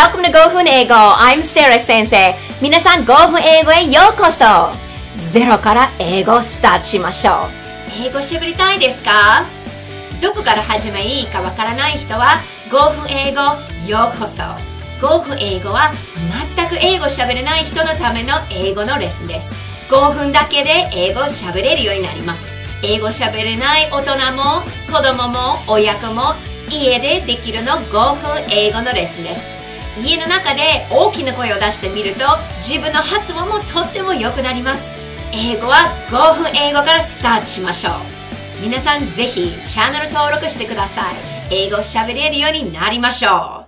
Welcome to 5分英語 I'm Sarah 先生皆さん5分英語へようこそ。ゼロから英語をスタートしましょう。英語しゃべりたいですか？どこから始めいいかわからない人は5分英語ようこそ。5分英語は全く英語しゃべれない人のための英語のレッスンです。5分だけで英語しゃべれるようになります。英語しゃべれない大人も子供も親子も家でできるの5分英語のレッスンです。家の中で大きな声を出してみると自分の発音もとっても良くなります。英語は5分英語からスタートしましょう。皆さんぜひチャンネル登録してください。英語喋れるようになりましょう。